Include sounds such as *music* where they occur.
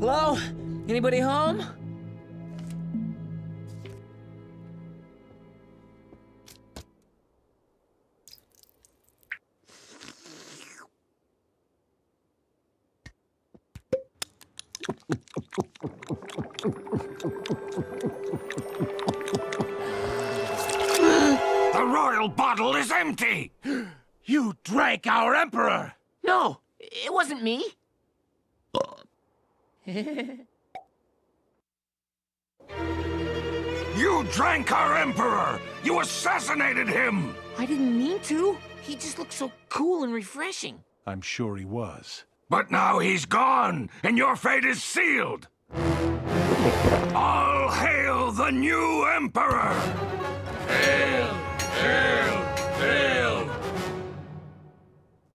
Hello? Anybody home? The royal bottle is empty! *gasps* You drank our emperor! No, it wasn't me. *laughs* You drank our emperor! You assassinated him! I didn't mean to. He just looked so cool and refreshing. I'm sure he was. But now he's gone, and your fate is sealed! All hail the new emperor!